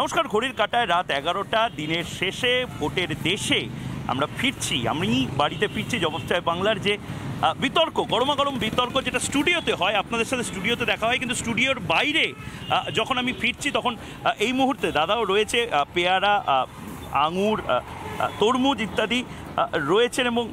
নমস্কার, ঘড়ির কাটায় রাত এগারোটা, দিনের শেষে, ভোটের দেশে আমরা ফিরছি। আমি বাড়িতে ফিরছি জবস্থায় বাংলার যে বিতর্ক, গরমা গরম বিতর্ক যেটা স্টুডিওতে হয়, আপনাদের সাথে স্টুডিওতে দেখা হয়, কিন্তু স্টুডিওর বাইরে যখন আমি ফিরছি তখন এই মুহূর্তে দাদাও রয়েছে পেয়ারা আঙুর তরমুজ ইত্যাদি রয়েছেন এবং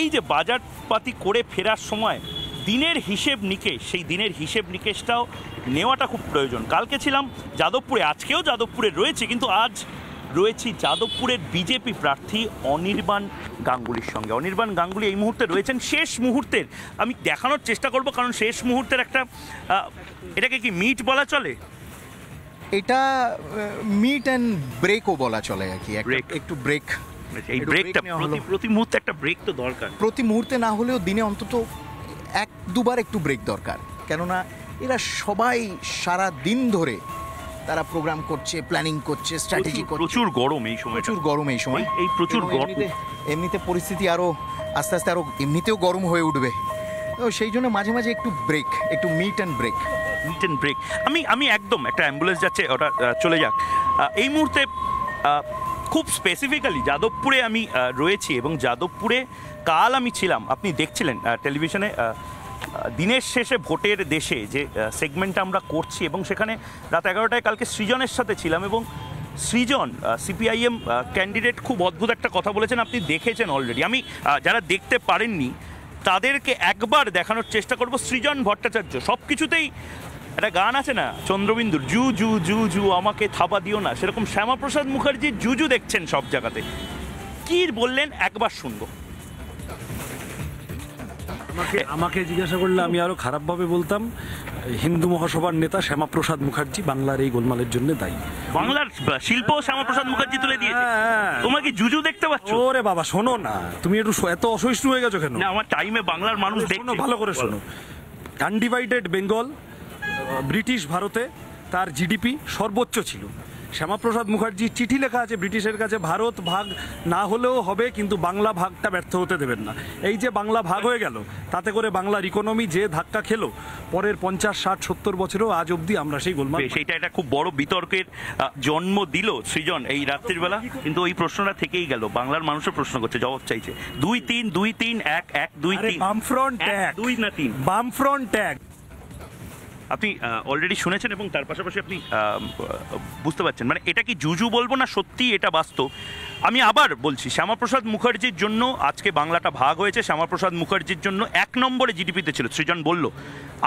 এই যে বাজারপাতি করে ফেরার সময় দিনের হিসেব নিকেশ সেই দিনের হিসেব নিকেশটাও নেওয়াটা খুব প্রয়োজন। কালকে ছিলাম যাদবপুরে আজকেও যাদবপুরে রয়েছে কিন্তু আজ রয়েছি যাদবপুরের বিজেপি প্রার্থী অনির্বাণ গাঙ্গুলির সঙ্গে। অনির্বাণ গাঙ্গুলি এই মুহূর্তে রয়েছেন শেষ মুহূর্তের। আমি দেখানোর চেষ্টা করব কারণ শেষ মুহূর্তের একটা এটাকে কি মিট বলা চলে? এটা মিট অ্যান্ড ব্রেকও বলা চলে আর কি। একটা- ব্রেক এই ব্রেকটা প্রতি মুহূর্তে একটা ব্রেক তো দরকার। প্রতি মুহূর্তে না হলেও দিনে অন্তত দুবার একটু ব্রেক দরকার। কেননা এরা সবাই সারা দিন ধরে তারা প্রোগ্রাম করছে প্ল্যানিং করছে স্ট্র্যাটেজি করছে। প্রচুর গরম এই সময় প্রচুর গরম এই সময়। এই- প্রচুর গরম। এমনিতে পরিস্থিতি আরও আস্তে আস্তে আরও এমনিতেও গরম হয়ে উঠবে। তো সেই জন্য মাঝে মাঝে একটু ব্রেক একটু meet and break meet and break আমি আমি একদম একটা অ্যাম্বুলেন্স যাচ্ছে ওটা চলে যাক। এই মুহূর্তে খুব স্পেসিফিক্যালি যাদবপুরে আমি রয়েছি এবং যাদবপুরে কাল আমি ছিলাম। আপনি দেখছিলেন টেলিভিশনে দিনের শেষে ভোটের দেশে যে সেগমেন্টটা আমরা করছি এবং সেখানে রাত এগারোটায় কালকে সৃজনের সাথে ছিলাম এবং সৃজন সিপিআইএম ক্যান্ডিডেট খুব অদ্ভুত একটা কথা বলেছেন, আপনি দেখেছেন অলরেডি আমি যারা দেখতে পারেননি, তাদেরকে একবার দেখানোর চেষ্টা করব। সৃজন ভট্টাচার্য সব কিছুতেই একটা গান আছে না, চন্দ্রবিন্দুর, জু জু জু জু, আমাকে থাবা দিও না, সেরকম শ্যামাপ্রসাদ মুখার্জি জুজু দেখছেন সব জায়গাতে। কি বললেন? একবার শুনব। আমাকে আমাকে জিজ্ঞাসা করলে আমি আরও খারাপভাবে বলতাম হিন্দু মহাসভার নেতা শ্যামাপ্রসাদ মুখার্জি বাংলার এই গোলমালের জন্য দায়ী। বাংলার শিল্প শ্যামাপ্রসাদ মুখার্জি তুলে দিয়েছে। হ্যাঁ। তোমার কি জুজু দেখতে পাচ্ছ? ওরে বাবা শোনো না। তুমি একটু এত অসহিষ্ণু হয়ে গেছো কেন? না আমার টাইমে বাংলার মানুষ দেখছে। ভালো করে শোনো। আনডিভাইডেড বেঙ্গল ব্রিটিশ ভারতে তার জিডিপি সর্বোচ্চ ছিল। শ্যামাপ্রসাদ মুখার্জির চিঠি লেখা আছে ব্রিটিশের কাছে ভারত ভাগ না হলেও হবে কিন্তু বাংলা ভাগটা ব্যর্থ হতে দেবেন না। এই যে বাংলা ভাগ হয়ে গেল তাতে করে বাংলার ইকোনমি যে ধাক্কা খেলো পরের পঞ্চাশ ষাট সত্তর বছরেও আজ অবধি আমরা সেই গোলমাল সেইটা একটা খুব বড় বিতর্কের জন্ম দিল সৃজন এই রাত্রির বেলা কিন্তু ওই প্রশ্নটা থেকেই গেল বাংলার মানুষও প্রশ্ন করছে জবাব চাইছে। দুই তিন দুই তিন এক এক দুই তিন। বামফ্রন্ট এক, দুই না তিন? বামফ্রন্ট ট্যাগ আপনি অলরেডি শুনেছেন এবং তার পাশাপাশি আপনি বুঝতে পারছেন। মানে এটা কি জুজু বলব না সত্যি এটা বাস্তব? আমি আবার বলছি শ্যামাপ্রসাদ মুখার্জির জন্য আজকে বাংলাটা ভাগ হয়েছে। শ্যামাপ্রসাদ মুখার্জির জন্য এক নম্বরে জিডিপিতে ছিল। সৃজন বলল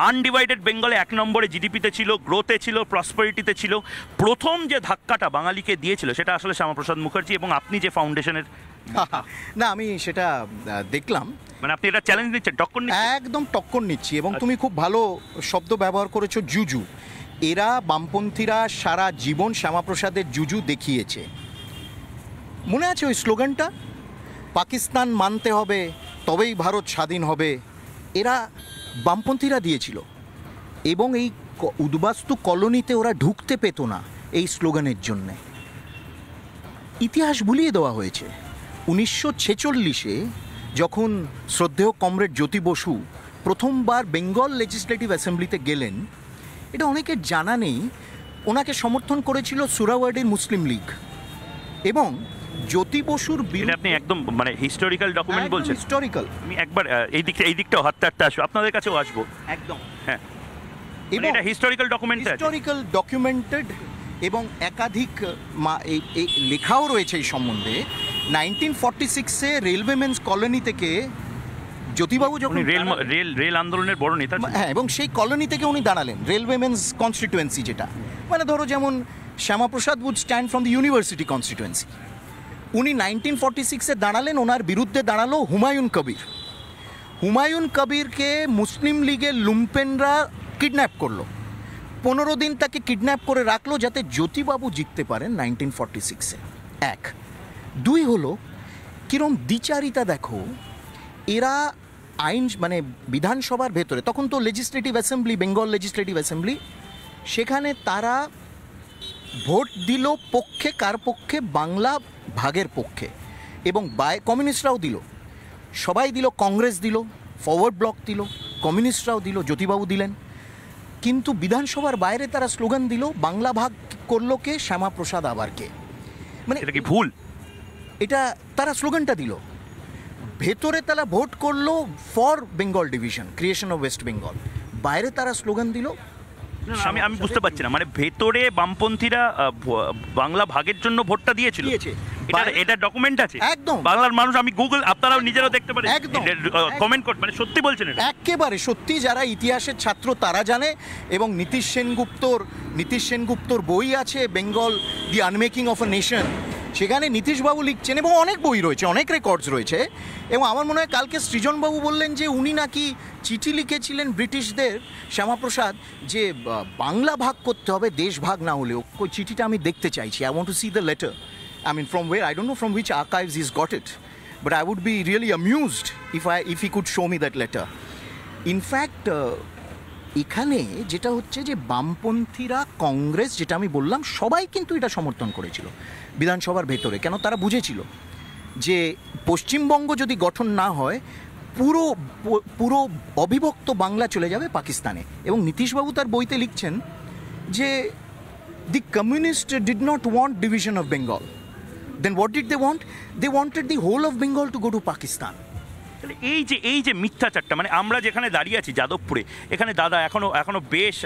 আনডিভাইডেড বেঙ্গলে এক নম্বরে জিডিপিতে ছিল গ্রোথে ছিল প্রসপারিটিতে ছিল। প্রথম যে ধাক্কাটা বাঙালিকে দিয়েছিল সেটা আসলে শ্যামাপ্রসাদ মুখার্জি এবং আপনি যে ফাউন্ডেশনের না আমি সেটা দেখলাম। মানে আপনি এটা চ্যালেঞ্জ নিচ্ছেন টক্কর একদম টক্কর নিচ্ছি এবং তুমি খুব ভালো শব্দ ব্যবহার করেছ জুজু। এরা বামপন্থীরা সারা জীবন শ্যামাপ্রসাদের জুজু দেখিয়েছে। মনে আছে ওই স্লোগানটা? পাকিস্তান মানতে হবে, তবেই ভারত স্বাধীন হবে। এরা বামপন্থীরা দিয়েছিল। এবং এই উদ্বাস্তু কলোনিতে ওরা ঢুকতে পেত না এই স্লোগানের জন্যে। ইতিহাস ভুলিয়ে দেওয়া হয়েছে। উনিশশো ছেচল্লিশে যখন শ্রদ্ধেয় কমরেড জ্যোতি বসু প্রথমবার বেঙ্গল লেজিসলেটিভ অ্যাসেম্বলিতে গেলেন, এটা অনেকের জানা নেই। ওনাকে সমর্থন করেছিল সুরাওয়ার্ডের মুসলিম লীগ। এবং জ্যোতি বসুর এটা আপনি একদম মানে হিস্টোরিক্যাল ডকুমেন্ট বলছেন। হিস্টোরিক্যাল আমি একবার এই দিকটা এই দিকটাও হাতটা হাতটা আসব। আপনাদের কাছেও আসব। একদম। হ্যাঁ। এবং এটা হিস্টোরিক্যাল ডকুমেন্ট হিস্টোরিক্যাল ডকুমেন্টেড এবং একাধিক এই লেখাও রয়েছে এই সম্বন্ধে। নাইনটিন ফর্টি সিক্সে রেলওয়ে মেন্স কলোনি থেকে জ্যোতিবাবু যখন রেল রেল রেল আন্দোলনের বড় নেতা হ্যাঁ এবং সেই কলোনি থেকে উনি দাঁড়ালেন রেলওয়ে মেন্স কনস্টিটুয়েন্সি যেটা। মানে ধরো যেমন Shyamaprasad would stand from the university constituency উনি নাইনটিন ফর্টি সিক্সে দাঁড়ালেন, ওনার বিরুদ্ধে দাঁড়াল হুমায়ুন কবির। হুমায়ুন কবিরকে মুসলিম লীগের লুম্পেনরা কিডন্যাপ করল। পনেরো দিন তাকে কিডন্যাপ করে রাখল যাতে জ্যোতিবাবু জিততে পারেন নাইনটিন ফর্টি সিক্সে। এক। দুই হলো, কিরম দ্বিচারিতা দেখো, এরা আইন মানে বিধানসভার ভেতরে, তখন তো legislative assembly Bengal legislative assembly সেখানে তারা ভোট দিল পক্ষে, কার পক্ষে? বাংলা ভাগের পক্ষে এবং বাই কমিউনিস্টরাও দিল। সবাই দিল কংগ্রেস দিল ফরওয়ার্ড ব্লক দিল কমিউনিস্টরাও দিল জ্যোতিবাবু দিলেন। কিন্তু বিধানসভার বাইরে তারা স্লোগান দিল বাংলা ভাগ করল কে শ্যামাপ্রসাদ আবারকে মানে এটা কি ভুল? এটা তারা স্লোগানটা দিল। ভেতরে তারা ভোট করল for Bengal division creation of West Bengal বাইরে তারা স্লোগান দিল আমি আমি বুঝতে পারছি না। মানে ভেতরে বামপন্থীরা বাংলা ভাগের জন্য ভোটটা দিয়েছিল। দিয়েছে। এটা এটা ডকুমেন্ট আছে। একদম। বাংলার মানুষ আমি গুগল আপনারাও নিজেরাও দেখতে পারেন। একদম। কমেন্ট করতে মানে সত্যি বলছেন এটা। একেবারে সত্যি যারা ইতিহাসের ছাত্র তারা জানে। এবং নীতিশ সেনগুপ্তর নীতিশ সেনগুপ্তর বই আছে Bengal the unmaking of a nation সেখানে নীতিশবাবু লিখছেন এবং অনেক বই রয়েছে অনেক রেকর্ডস রয়েছে। এবং আমার মনে হয় কালকে সৃজনবাবু বললেন যে উনি নাকি চিঠি লিখেছিলেন ব্রিটিশদের শ্যামাপ্রসাদ যে বাংলা ভাগ করতে হবে দেশ ভাগ না হলেও ওই চিঠিটা আমি দেখতে চাইছি। I want to see the letter I mean, from where? I don't know from which archives he's got it. But I would be really amused if, I, if he could show me that letter. In fact, uh, এখানে যেটা হচ্ছে যে বামপন্থীরা কংগ্রেস যেটা আমি বললাম সবাই কিন্তু এটা সমর্থন করেছিল বিধানসভার ভেতরে কেন তারা বুঝেছিল যে পশ্চিমবঙ্গ যদি গঠন না হয় পুরো পুরো অবিভক্ত বাংলা চলে যাবে পাকিস্তানে এবং নীতিশবাবু তার বইতে লিখছেন যে the communists did not want division of Bengal. Then what did they want? They wanted the whole of Bengal to go to Pakistan. তাহলে এই যে এই যে মিথ্যাচারটা মানে আমরা যেখানে দাঁড়িয়ে আছি যাদবপুরে এখানে দাদা এখনও এখনও বেশ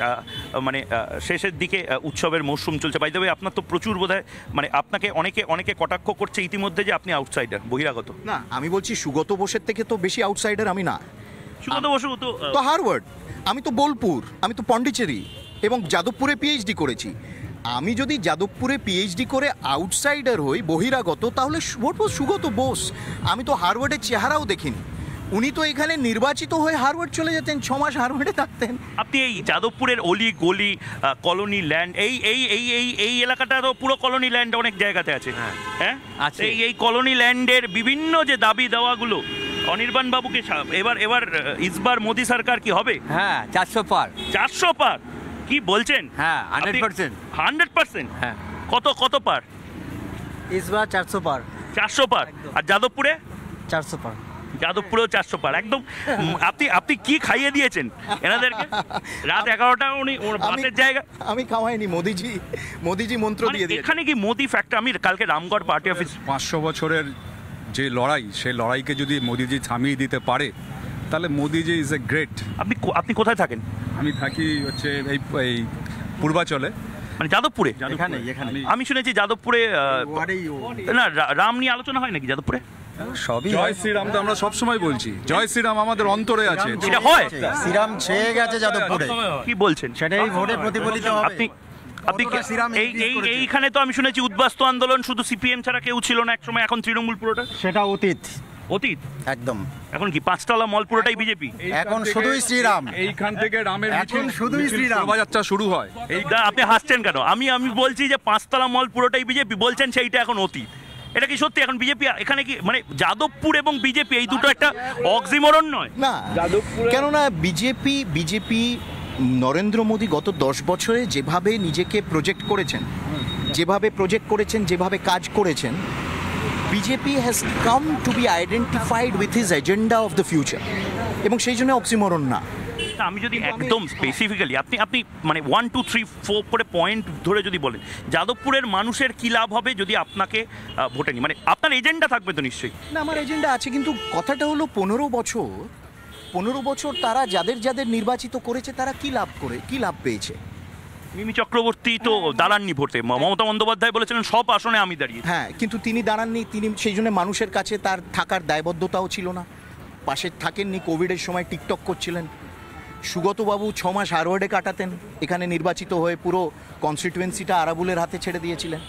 মানে শেষের দিকে উৎসবের মরশুম চলছে বাই দেবে আপনার তো প্রচুর বোধহয় মানে আপনাকে অনেকে অনেকে কটাক্ষ করছে ইতিমধ্যে যে আপনি আউটসাইডার বহিরাগত না আমি বলছি সুগত বোসের থেকে তো বেশি আউটসাইডার আমি না সুগত বসু তো তো হারওয়ার্ড আমি তো বোলপুর আমি তো পন্ডিচেরি এবং যাদবপুরে পিএইচডি করেছি আমি যদি যাদবপুরে পিএইচডি করে আউটসাইডার হই বহিরাগত তাহলে সুগত বোস আমি তো হারওয়ার্ডের চেহারাও দেখিনি। উনি তো এখানে নির্বাচিত হয়ে হারওয়ার্ড চলে যেতেন ছ মাস হারওয়ার্ডে থাকতেন। আপনি এই যাদবপুরের অলি গলি কলোনি ল্যান্ড এই এই এই এই এই এলাকাটা তো পুরো কলোনি ল্যান্ড অনেক জায়গাতে আছে। হ্যাঁ আছে। এই এই কলোনি ল্যান্ডের বিভিন্ন যে দাবি দেওয়াগুলো অনির্বাণ বাবুকে এবার এবার ইসবার মোদি সরকার কি হবে? হ্যাঁ চারশো পার। চারশো পার? কি বলছেন? হ্যাঁ, হ্যাঁ কত কত পার? চারশো পার। চারশো পার? আর যাদবপুরে? চারশো পার। যাদবপুরেও চারশো পার। একদম আপনি আপনি কি খাইয়ে দিয়েছেন এনাদেরকে? রাত এগারোটা উনি বাসের জায়গা আমি খাওয়াইনি মোদিজি মোদিজি মন্ত্র মানে দিয়ে এখানে কি মোদি ফ্যাক্টর আমি কালকে রামগড় পার্টি অফিস পাঁচশো বছরের যে লড়াই সেই লড়াইকে যদি মোদিজি থামিয়ে দিতে পারে তাহলে মোদিজি ইজ এ গ্রেট আপনি আপনি কোথায় থাকেন? আমি থাকি হচ্ছে এই এই পূর্বাচলে। মানে যাদবপুরে? এখানে এখানে। আমি- শুনেছি যাদবপুরে না রাম নিয়ে আলোচনা হয় নাকি যাদবপুরে? সবই জয় শ্রীরাম তো আমরা সবসময় বলছি। জয় শ্রীরাম আমাদের অন্তরে আছে। এটা হয়? শ্রীরাম ছেয়ে গেছে যাদবপুরে। কি বলছেন? সেটাই ভোটে প্রতিফলিত হবে। আপনি আপনি কতটা শ্রীরাম এই এই এইখানে তো আমি শুনেছি উদ্বাস্তু আন্দোলন শুধু সিপিএম ছাড়া কেউ ছিল না একসময় এখন তৃণমূল পুরোটা? সেটা অতীত। অতীত? একদম। এখন কি পাঁচতলা মল পুরোটাই বিজেপি? এখন শুধুই শ্রীরাম। এইখান থেকে রামের এখন শুধুই শ্রীরাম। শোভাযাত্রা শুরু হয়। এই দা, আপনি হাসছেন কেন? আমি আমি বলছি যে পাঁচতলা মল পুরোটাই বিজেপি বলছেন সেইটা এখন অতীত। এটা কি সত্যি? এখন বিজেপি এখানে কি মানে যাদবপুর এবং বিজেপি এই দুটো একটা অক্সিমরণ নয়? না কেননা বিজেপি বিজেপি নরেন্দ্র মোদী গত দশ বছরে যেভাবে নিজেকে প্রজেক্ট করেছেন যেভাবে প্রজেক্ট করেছেন যেভাবে কাজ করেছেন BJP has come to be identified with his agenda of the future এবং সেই জন্য অক্সিমরণ না। আমি যদি একদম স্পেসিফিক্যালি আপনি আপনি মানে ওয়ান টু থ্রি ফোর করে পয়েন্ট ধরে যদি বলেন যাদবপুরের মানুষের কি লাভ হবে যদি আপনাকে ভোটে নি মানে আপনার এজেন্ডা থাকবে তো নিশ্চয়ই। না আমার এজেন্ডা আছে কিন্তু কথাটা হলো পনেরো বছর পনেরো বছর তারা যাদের যাদের নির্বাচিত করেছে তারা কি লাভ করে কি লাভ পেয়েছে? মিমি চক্রবর্তী তো দাঁড়াননি ভোটে। মমতা বন্দ্যোপাধ্যায় বলেছিলেন সব আসনে আমি দাঁড়িয়ে হ্যাঁ কিন্তু তিনি দাঁড়াননি তিনি সেই জন্য মানুষের কাছে তার থাকার দায়বদ্ধতাও ছিল না। পাশে থাকেননি কোভিডের সময় টিকটক করছিলেন। সুগতবাবু ছ মাস হারওয়ার্ডে কাটাতেন এখানে নির্বাচিত হয়ে পুরো কনস্টিটুয়েন্সিটা আরাবুলের হাতে ছেড়ে দিয়েছিলেন।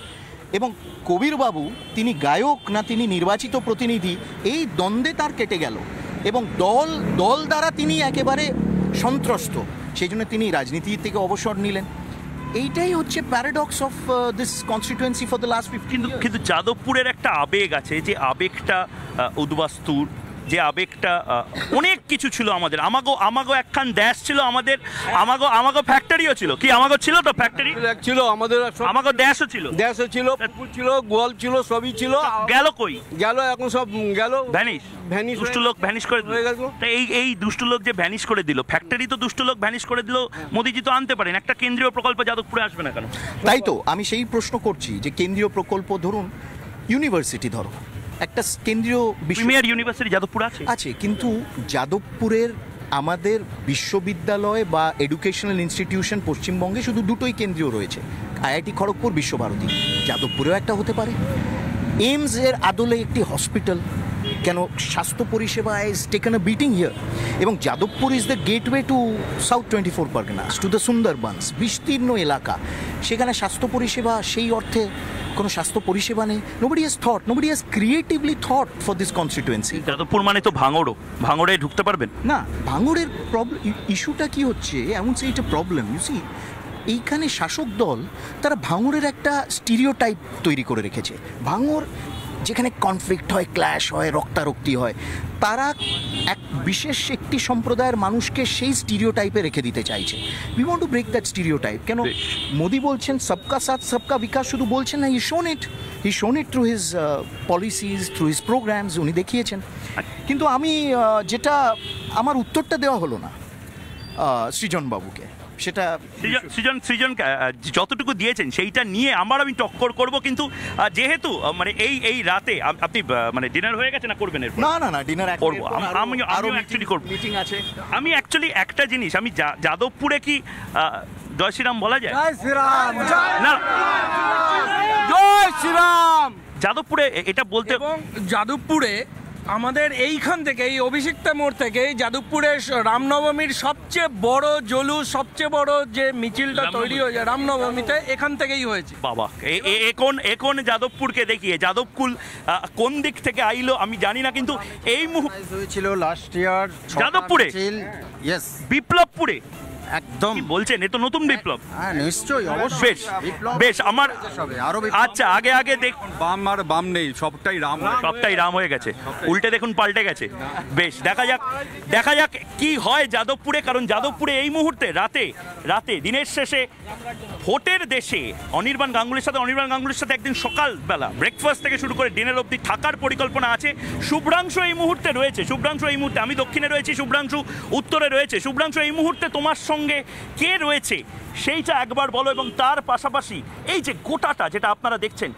এবং কবিরবাবু তিনি গায়ক না তিনি নির্বাচিত প্রতিনিধি এই দ্বন্দ্বে তার কেটে গেল। এবং দল দল দ্বারা তিনি একেবারে সন্ত্রস্ত। সেই জন্য তিনি রাজনীতি থেকে অবসর নিলেন। এইটাই হচ্ছে paradox of this constituency for the last fifteen কিন্তু যাদবপুরের একটা আবেগ আছে যে আবেগটা উদ্বাস্তুর যে আবেগটা অনেক কিছু ছিল আমাদের। আমাগো আমাগো একখান দেশ ছিল আমাদের আমাগো আমাগো ফ্যাক্টরিও ছিল। কি আমাগো ছিল তো ফ্যাক্টরি ছিল আমাদের আমাগো দেশও ছিল। দেশও ছিল পুকুর ছিল গোয়াল ছিল সবই ছিল। গেল কই? গেল এখন সব গেল। ভ্যানিশ Vanish দুষ্ট লোক ভ্যানিশ করে দিল গেল। তা এই এই দুষ্ট লোক যে ভ্যানিশ করে দিল ফ্যাক্টরি তো দুষ্ট লোক ভ্যানিশ করে দিল মোদিজি তো আনতে পারেন। একটা কেন্দ্রীয় প্রকল্প যাদবপুরে আসবে না কেন? তাই তো আমি সেই প্রশ্ন করছি যে কেন্দ্রীয় প্রকল্প ধরুন ইউনিভার্সিটি ধরো। একটা কেন্দ্রীয় প্রিমিয়ার ইউনিভার্সিটি যাদবপুর আছে। আছে কিন্তু যাদবপুরের আমাদের বিশ্ববিদ্যালয় বা এডুকেশনাল ইনস্টিটিউশন পশ্চিমবঙ্গে শুধু দুটোই কেন্দ্রীয় রয়েছে। আইআইটি খড়গপুর বিশ্বভারতী। যাদবপুরেও একটা হতে পারে। এইমস এর আদলে একটি হসপিটাল কেন স্বাস্থ্য পরিষেবা is taken a beating here এবং Jadavpur is the gateway to South twenty four Parganas to the Sundarbans বিস্তীর্ণ এলাকা। সেখানে স্বাস্থ্য পরিষেবা সেই অর্থে কোনো স্বাস্থ্য পরিষেবা নেই। Nobody has thought nobody has creatively thought for this constituency Jadavpur মানে তো ভাঙড়ও। ভাঙড়ে ঢুকতে পারবেন? না ভাঙড়ের প্রবলেম ইস্যুটা কি হচ্ছে? এমন সে এটা প্রবলেম ইউ সি এইখানে শাসক দল তারা ভাঙড়ের একটা স্টিরিও টাইপ তৈরি করে রেখেছে। ভাঙড় যেখানে কনফ্লিক্ট হয় ক্ল্যাশ হয় রক্তারক্তি হয় তারা এক বিশেষ একটি সম্প্রদায়ের মানুষকে সেই স্টিরিও টাইপে রেখে দিতে চাইছে। We want to break that stereotype কেন মোদি বলছেন সবকা সাথ সবকা বিকাশ। শুধু বলছেন না ই shown it he shown it through his policies through his programs উনি দেখিয়েছেন। কিন্তু আমি যেটা আমার উত্তরটা দেওয়া হলো না সৃজনবাবুকে। সেটা সৃজন সৃজন সৃজনকে যতটুকু দিয়েছেন সেইটা নিয়ে আমার আমি টক্কর করব কিন্তু যেহেতু মানে এই এই রাতে আপনি মানে ডিনার হয়ে গেছে না করবেন এরপর? না না না ডিনার করব। আমি- আমিও actually করব। মিটিং আছে। আমি অ্যাকচুয়ালি একটা জিনিস আমি যা- যাদবপুরে কি জয় শ্রীরাম বলা যায়? জয় শ্রীরাম না জয় শ্রীরাম যাদবপুরে এটা বলতে যাদবপুরে আমাদের এইখান থেকে এই অভিষিক্তা মোড় থেকে যাদবপুরের রামনবমীর সবচেয়ে বড় জলুস সবচেয়ে বড় যে মিছিলটা তৈরি হয়েছে রামনবমীতে এখান থেকেই হয়েছে। বাবা এখন এখন যাদবপুরকে দেখিয়ে? যাদবকুল কোন দিক থেকে আইলো আমি জানি না কিন্তু এই মুহূর্তে হয়েছিল লাস্ট ইয়ার যাদবপুরে? ইয়েস বিপ্লবপুরে? একদম। বলছেন? এ তো নতুন বিপ্লব। হ্যাঁ নিশ্চয়ই অবশ্যই। বেশ বেশ আমার আরও আচ্ছা আগে আগে দেখ বাম আর বাম নেই সবটাই রাম সবটাই রাম হয়ে গেছে। উল্টে দেখুন পাল্টে গেছে। বেশ দেখা যাক দেখা যাক কি হয় যাদবপুরে কারণ যাদবপুরে এই মুহূর্তে রাতে রাতে দিনের শেষে ভোটের দেশে অনির্বাণ গাঙ্গুলির সাথে অনির্বাণ গাঙ্গুলির সাথে একদিন সকালবেলা ব্রেকফাস্ট থেকে শুরু করে ডিনার অবধি থাকার পরিকল্পনা আছে। শুভ্রাংশু এই মুহূর্তে রয়েছে শুভ্রাংশ এই মুহূর্তে আমি দক্ষিণে রয়েছি শুভ্রাংশু উত্তরে রয়েছে। শুভ্রাংশু এই মুহূর্তে তোমার সঙ্গে কে রয়েছে সেইটা একবার বলো এবং তার পাশাপাশি এই যে গোটাটা যেটা আপনারা দেখছেন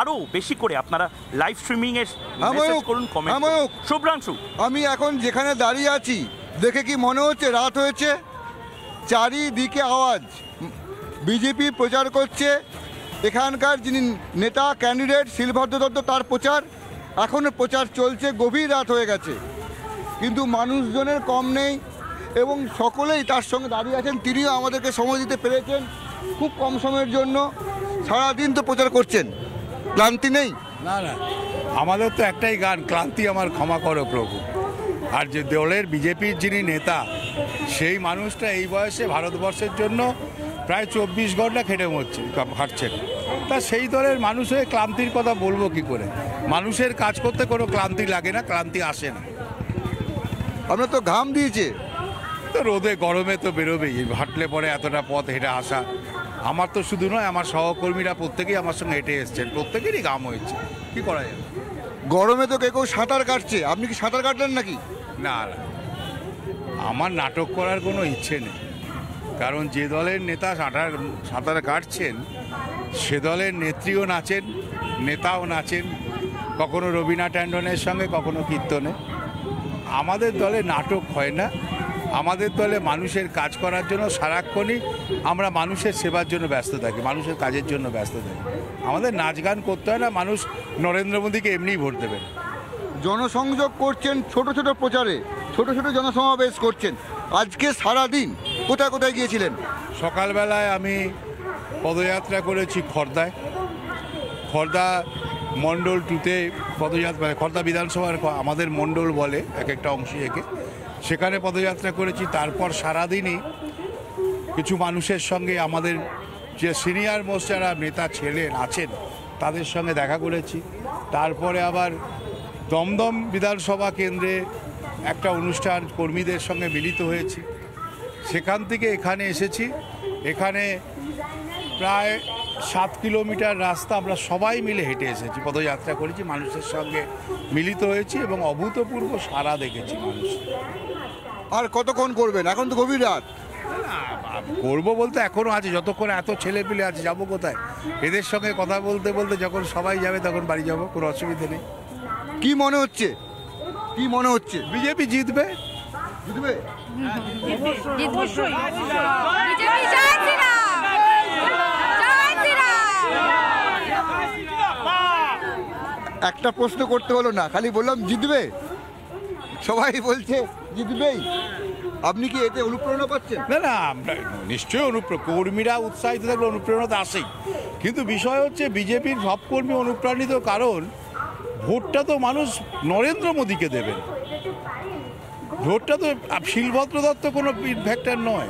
আরও বেশি করে আপনারা লাইভ স্ট্রিমিং এর মেসেজ করুন কমেন্ট। শুভ্রাংশু। আমি এখন যেখানে দাঁড়িয়ে আছি দেখে কি মনে হচ্ছে রাত হয়েছে? চারিদিকে আওয়াজ। বিজেপি প্রচার করছে। এখানকার যিনি নেতা ক্যান্ডিডেট শিলভদ্র দত্ত তার প্রচার। এখনও প্রচার চলছে গভীর রাত হয়ে গেছে। কিন্তু মানুষজনের কম নেই। এবং সকলেই তার সঙ্গে দাঁড়িয়ে আছেন। তিনিও আমাদেরকে সময় দিতে পেরেছেন খুব কম সময়ের জন্য। সারাদিন তো প্রচার করছেন। ক্লান্তি নেই? না না। আমাদের তো একটাই গান ক্লান্তি আমার ক্ষমা করো প্রভু। আর যে দলের বিজেপির যিনি নেতা সেই মানুষটা এই বয়সে ভারতবর্ষের জন্য প্রায় চব্বিশ ঘণ্টা খেটে মরছে হাঁটছেন। তা সেই দলের মানুষ হয়ে ক্লান্তির কথা বলব কি করে? মানুষের কাজ করতে কোনো ক্লান্তি লাগে না ক্লান্তি আসে না। আপনার তো ঘাম দিয়েছে। তো রোদে গরমে তো বেরোবেই। হাঁটলে পরে এতটা পথ হেঁটে আসা। আমার তো শুধু নয় আমার সহকর্মীরা প্রত্যেকেই আমার সঙ্গে হেঁটে এসছেন। প্রত্যেকেরই গাম হয়েছে। কি করা যাবে গরমে তো কেউ কেউ সাঁতার কাটছে। আপনি কি সাঁতার কাটলেন নাকি? না না। আমার নাটক করার কোনো ইচ্ছে নেই। কারণ যে দলের নেতা সাঁতার সাঁতার কাটছেন সে দলের নেত্রীও নাচেন নেতাও নাচেন। কখনো রবীনা ট্যান্ডনের সঙ্গে কখনো কীর্তনে। আমাদের দলে নাটক হয় না। আমাদের দলে মানুষের কাজ করার জন্য সারাক্ষণই আমরা মানুষের সেবার জন্য ব্যস্ত থাকি মানুষের কাজের জন্য ব্যস্ত থাকি। আমাদের নাচ গান করতে হয় না মানুষ নরেন্দ্র মোদীকে এমনিই ভোট দেবেন। জনসংযোগ করছেন ছোট ছোট প্রচারে ছোট ছোট জনসমাবেশ করছেন। আজকে সারা দিন কোথায় কোথায় গিয়েছিলেন? সকালবেলায় আমি পদযাত্রা করেছি খর্দায়। খর্দা মণ্ডল টুতে পদযাত্রা মানে খর্দা বিধানসভার আমাদের মণ্ডল বলে এক একটা অংশ একে। সেখানে পদযাত্রা করেছি, তারপর সারাদিনই কিছু মানুষের সঙ্গে আমাদের যে সিনিয়র মোস্ট যারা নেতা ছিলেন, আছেন, তাদের সঙ্গে দেখা করেছি। তারপরে আবার দমদম বিধানসভা কেন্দ্রে একটা অনুষ্ঠান কর্মীদের সঙ্গে মিলিত হয়েছি। সেখান থেকে এখানে এসেছি। এখানে প্রায় সাত কিলোমিটার রাস্তা আমরা সবাই মিলে হেঁটে এসেছি, পদযাত্রা করেছি, মানুষের সঙ্গে মিলিত হয়েছি এবং অভূতপূর্ব সাড়া দেখেছি মানুষ আর কতক্ষণ করবেন? এখন তো গভীর রাত। করব বলতে এখনও আছে যতক্ষণ এত ছেলে পিলে আছে যাব কোথায়? এদের সঙ্গে কথা বলতে বলতে যখন সবাই যাবে তখন বাড়ি যাব কোনো অসুবিধা নেই। কি মনে হচ্ছে? কি মনে হচ্ছে? বিজেপি জিতবে। জিতবে? একটা প্রশ্ন করতে হলো না খালি বললাম জিতবে? সবাই বলছে, জিতবেই। আপনি কি এতে অনুপ্রেরণা পাচ্ছেন? না না, আমরা নিশ্চয়ই অনুপ্রেরণা কর্মীরা উৎসাহিত থাকলে অনুপ্রেরণা তো আসেই। কিন্তু বিষয় হচ্ছে, বিজেপির সব কর্মী অনুপ্রাণিত কারণ, ভোটটা তো মানুষ নরেন্দ্র মোদীকে দেবেন। ভোটটা তো শিলভদ্র দত্ত কোনো ফ্যাক্টর নয়।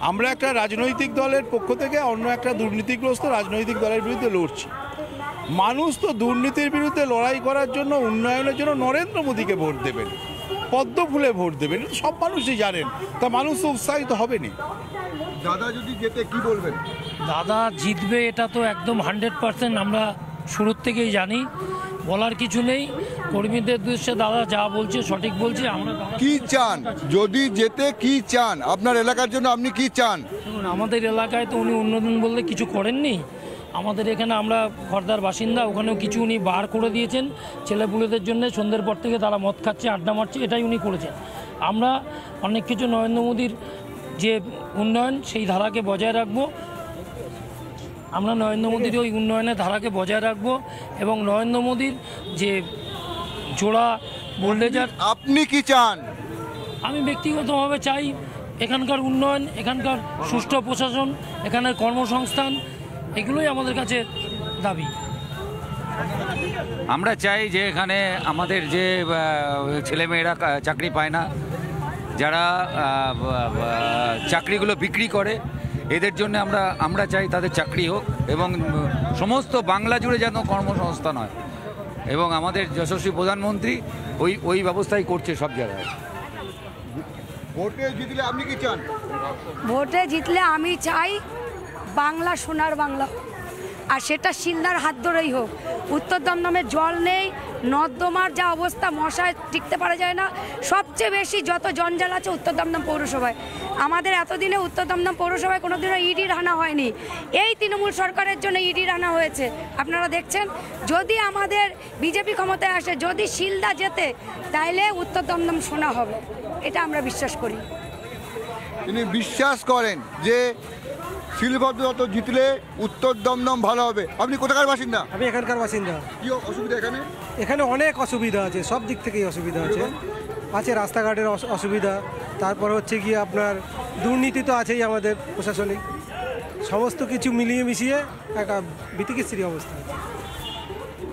আমরা একটা রাজনৈতিক দলের পক্ষ থেকে অন্য একটা দুর্নীতিগ্রস্ত রাজনৈতিক দলের বিরুদ্ধে লড়ছি। মানুষ তো দুর্নীতির বিরুদ্ধে লড়াই করার জন্য, উন্নয়নের জন্য নরেন্দ্র মোদীকে ভোট দেবেন। পদ্ম ফুলে ভোট দেবেন এটা সব মানুষই জানেন। তা মানুষ তো উৎসাহিত হবেনি দাদা যদি যেতে কি বলবেন? দাদা জিতবে এটা তো একদম হান্ড্রেড পার্সেন্ট আমরা শুরুর থেকেই জানি। বলার কিছু নেই। কর্মীদের উদ্দেশ্যে দাদা যা বলছে সঠিক বলছে আমরা কি চান? যদি যেতে কি চান? আপনার এলাকার জন্য আপনি কি চান? আমাদের এলাকায় তো উনি উন্নয়ন বললে কিছু করেননি। আমাদের এখানে আমরা খর্দার বাসিন্দা ওখানেও কিছু উনি বার করে দিয়েছেন ছেলেপুলেদের জন্য। সন্ধ্যের পর থেকে তারা মদ খাচ্ছে আড্ডা মারছে এটাই উনি করেছেন। আমরা অনেক কিছু নরেন্দ্র মোদীর যে উন্নয়ন সেই ধারাকে বজায় রাখব। আমরা নরেন্দ্র মোদীর ওই উন্নয়নের ধারাকে বজায় রাখব এবং নরেন্দ্র মোদীর যে জোড়া বোল্ডেজার আপনি কি চান? আমি ব্যক্তিগতভাবে চাই এখানকার উন্নয়ন এখানকার সুষ্ঠু প্রশাসন এখানের কর্মসংস্থান এগুলোই আমাদের কাছে দাবি। আমরা চাই যে এখানে আমাদের যে ছেলেমেয়েরা চাকরি পায় না যারা চাকরিগুলো বিক্রি করে এদের জন্য আমরা আমরা চাই তাদের চাকরি হোক এবং সমস্ত বাংলা জুড়ে যেন কর্মসংস্থান হয় এবং আমাদের যশস্বী প্রধানমন্ত্রী ওই ওই ব্যবস্থাই করছে সব জায়গায়। ভোটে জিতলে আপনি কি চান? ভোটে জিতলে আমি চাই বাংলা সোনার বাংলা। আর সেটা শিলদার হাত ধরেই হোক। উত্তর দমদমে জল নেই নর্দমার যা অবস্থা, মশায় টিকতে পারা যায় না। সবচেয়ে বেশি যত জঞ্জাল আছে উত্তর দমদম পৌরসভায়। আমাদের এতদিনে উত্তর দমদম পৌরসভায় কোনোদিনও ইডির হানা হয়নি। এই তৃণমূল সরকারের জন্য ইডির রানা হয়েছে। আপনারা দেখছেন? যদি আমাদের বিজেপি ক্ষমতায় আসে, যদি শিলদা যেতে, তাইলে উত্তর দমদম সোনা হবে। এটা আমরা বিশ্বাস করি। তিনি বিশ্বাস করেন যে শিলভদ্রত জিতলে উত্তর দমদম ভালো হবে। আপনি কোথাকার বাসিন্দা? আমি এখানকার বাসিন্দা। কি অসুবিধা এখানে? এখানে অনেক অসুবিধা আছে সব দিক থেকেই অসুবিধা আছে। আছে রাস্তাঘাটের অস- অসুবিধা তারপর হচ্ছে গিয়ে আপনার দুর্নীতি তো আছেই আমাদের প্রশাসনিক। সমস্ত কিছু মিলিয়ে মিশিয়ে একটা বিতিকিস্ত্রী অবস্থা আছে।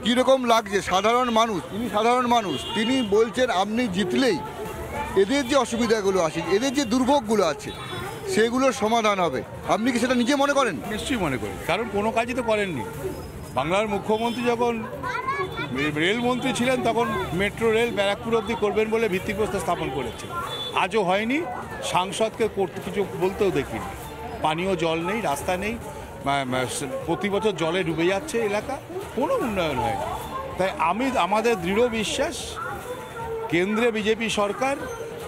কীরকম লাগছে? সাধারণ মানুষ তিনি সাধারণ মানুষ তিনি বলছেন আপনি জিতলেই এদের যে অসুবিধাগুলো আছে এদের যে দুর্ভোগগুলো আছে সেগুলোর সমাধান হবে। আপনি কি সেটা নিজে মনে করেন? নিশ্চয়ই মনে করি। কারণ কোনো কাজই তো করেননি। বাংলার মুখ্যমন্ত্রী যখন রেলমন্ত্রী ছিলেন, তখন মেট্রো রেল ব্যারাকপুর অবধি করবেন বলে ভিত্তিপ্রস্তর স্থাপন করেছে আজও হয়নি। সাংসদকে করতে কিছু বলতেও দেখিনি। পানীয় জল নেই, রাস্তা নেই প্রতি বছর জলে ডুবে যাচ্ছে এলাকা। কোনো উন্নয়ন হয়নি। তাই আমি, আমাদের দৃঢ় বিশ্বাস, কেন্দ্রে বিজেপি সরকার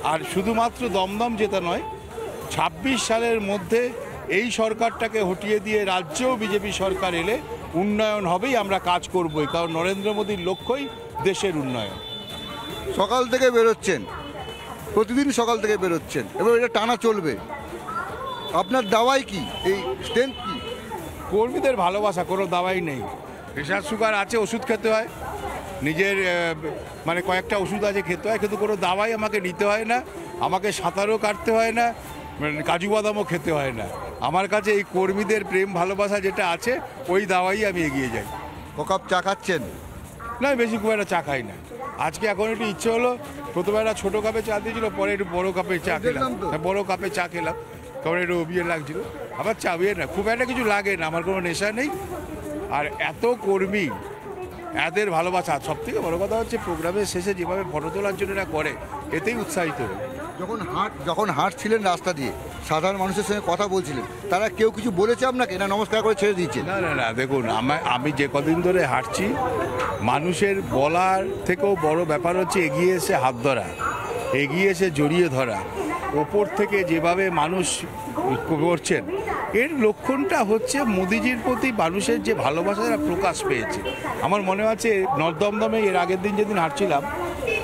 আর শুধুমাত্র দমদম যেটা নয় ছাব্বিশ সালের মধ্যে এই সরকারটাকে হটিয়ে দিয়ে রাজ্যেও বিজেপি সরকার এলে উন্নয়ন হবেই আমরা কাজ করবই কারণ নরেন্দ্র মোদীর লক্ষ্যই দেশের উন্নয়ন। সকাল থেকে বেরোচ্ছেন প্রতিদিন সকাল থেকে বেরোচ্ছেন এবার এটা টানা চলবে। আপনার দাওয়াই কি? এই স্ট্রেংথ কি? কর্মীদের ভালোবাসা কোনো দাওয়াই নেই। প্রেশার সুগার আছে ওষুধ খেতে হয়। নিজের মানে কয়েকটা ওষুধ আছে খেতে হয় কিন্তু কোনো দাওয়াই আমাকে নিতে হয় না। আমাকে সাঁতারও কাটতে হয় না। মানে কাজু বাদামও খেতে হয় না। আমার কাছে এই কর্মীদের প্রেম ভালোবাসা যেটা আছে ওই দাওয়াই আমি এগিয়ে যাই। ক কাপ চা খাচ্ছেন? না বেশি খুব একটা চা খাই না। আজকে এখন একটু ইচ্ছে হলো প্রথমে একটা ছোটো কাপে চা দিয়েছিল পরে একটু বড় কাপে চা খেলাম। হ্যাঁ, বড় কাপে চা খেলাম। কারণ একটু বিয়ে লাগছিল। আবার চা বিয়ে না খুব একটা কিছু লাগে না আমার কোনো নেশা নেই। আর এত কর্মী এদের ভালোবাসা সব থেকে বড় কথা হচ্ছে প্রোগ্রামের শেষে যেভাবে ফটো তোলার জন্য এরা করে এতেই উৎসাহিত হই। যখন হাট, যখন হাঁটছিলেন রাস্তা দিয়ে, সাধারণ মানুষের সঙ্গে কথা বলছিলেন, তারা কেউ কিছু বলেছে আপনাকে না নমস্কার করে ছেড়ে দিয়েছে না না না, দেখুন, আমা- আমি যে কদিন ধরে হাঁটছি, মানুষের বলার থেকেও বড় ব্যাপার হচ্ছে এগিয়ে এসে হাত ধরা, এগিয়ে এসে জড়িয়ে ধরা, ওপর থেকে যেভাবে মানুষ করছেন, এর লক্ষণটা হচ্ছে মোদিজির প্রতি মানুষের যে ভালোবাসাটা প্রকাশ পেয়েছে। আমার মনে আছে নর্দমদমে এর আগের দিন যেদিন হাঁটছিলাম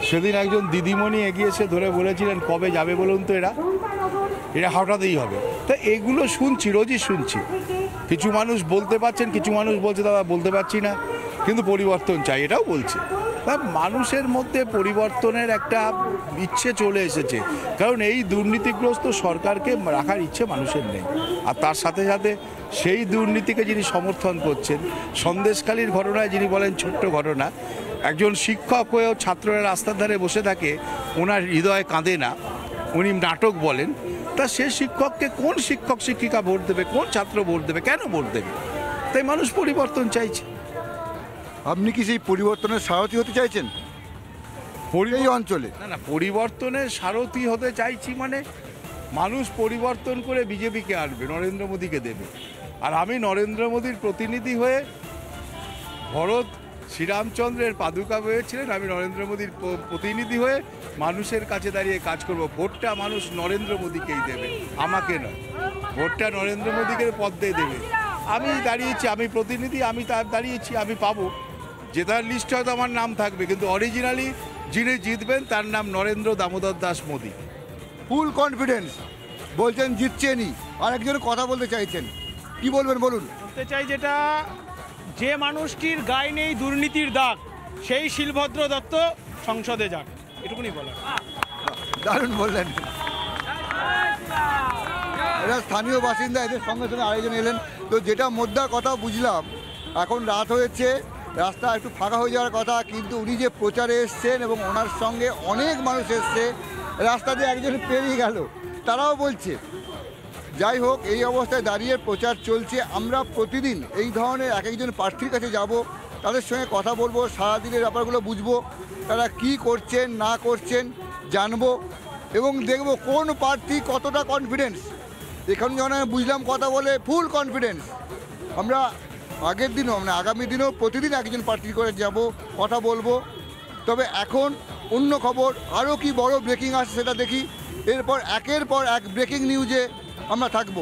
সেদিন একজন দিদিমণি এগিয়ে এসে ধরে বলেছিলেন, কবে যাবে বলুন তো এরা? এটা হঠাৎই হবে। তা এগুলো শুনছি, রোজই শুনছি। কিছু মানুষ বলতে পারছেন, কিছু মানুষ বলছে, দাদা, বলতে পারছি না। কিন্তু পরিবর্তন চাই, এটাও বলছে। তা মানুষের মধ্যে পরিবর্তনের একটা ইচ্ছে চলে এসেছে। কারণ এই দুর্নীতিগ্রস্ত সরকারকে রাখার ইচ্ছে মানুষের নেই। আর তার সাথে সাথে সেই দুর্নীতিকে যিনি সমর্থন করছেন, সন্দেশখালীর ঘটনায় যিনি বলেন, ছোট্ট ঘটনা একজন শিক্ষক হয়েও ছাত্ররা রাস্তার ধারে বসে থাকে ওনার হৃদয় কাঁদে না। উনি নাটক বলেন তা সে শিক্ষককে কোন শিক্ষক শিক্ষিকা ভোট দেবে কোন ছাত্র ভোট দেবে কেন ভোট দেবে? তাই মানুষ পরিবর্তন চাইছে। আপনি কি সেই পরিবর্তনের সারথি হতে চাইছেন? এই অঞ্চলে। না না পরিবর্তনের সারথি হতে চাইছি মানে মানুষ পরিবর্তন করে বিজেপিকে আনবে নরেন্দ্র মোদীকে দেবে। আর আমি নরেন্দ্র মোদীর প্রতিনিধি হয়ে ভরত শ্রীরামচন্দ্রের পাদুকা হয়েছিলেন। আমি নরেন্দ্র মোদীর প্রতিনিধি হয়ে মানুষের কাছে দাঁড়িয়ে কাজ করব। ভোটটা মানুষ নরেন্দ্র মোদীকেই দেবে আমাকে নয়। ভোটটা নরেন্দ্র মোদীকে পদ দিয়ে দেবে। আমি দাঁড়িয়েছি আমি প্রতিনিধি আমি তার দাঁড়িয়েছি আমি পাবো। জেতার লিস্টে হয়তো আমার নাম থাকবে কিন্তু অরিজিনালি যিনি জিতবেন তার নাম নরেন্দ্র দামোদর দাস মোদী। Full confidence. বলছেন জিতছেনই। আর একজন কথা বলতে চাইছেন। কি বলবেন বলুন? বলতে চাই যেটা যে মানুষটির গায়ে নেই দুর্নীতির দাগ, সেই শিলভদ্র দত্ত সংসদে যাক। এটুকুনি বলার। দারুণ বললেন। এরা স্থানীয় বাসিন্দা, এদের সঙ্গে সঙ্গে আরেকজন এলেন। তো যেটা মোদ্দার কথা বুঝলাম, এখন রাত হয়েছে, রাস্তা একটু ফাঁকা হয়ে যাওয়ার কথা, কিন্তু উনি যে প্রচারে এসছেন এবং ওনার সঙ্গে অনেক মানুষ এসছে, রাস্তা দিয়ে একজন পেরিয়ে গেল। তারাও বলছে যাই হোক, এই অবস্থায় দাঁড়িয়ে প্রচার চলছে। আমরা প্রতিদিন এই ধরনের এক একজন প্রার্থীর কাছে যাব, তাদের সঙ্গে কথা বলব, সারাদিনের ব্যাপারগুলো বুঝব, তারা কি করছেন, না করছেন, জানব এবং দেখব কোন প্রার্থী কতটা কনফিডেন্স এখন যখন আমি বুঝলাম কথা বলে ফুল কনফিডেন্স আমরা আগের দিনও মানে আগামী দিনেও প্রতিদিন একজন প্রার্থী করে যাব, কথা বলব। তবে এখন অন্য খবর আরও কি বড় ব্রেকিং আসছে সেটা দেখি। এরপর একের পর এক ব্রেকিং নিউজে আমরা থাকব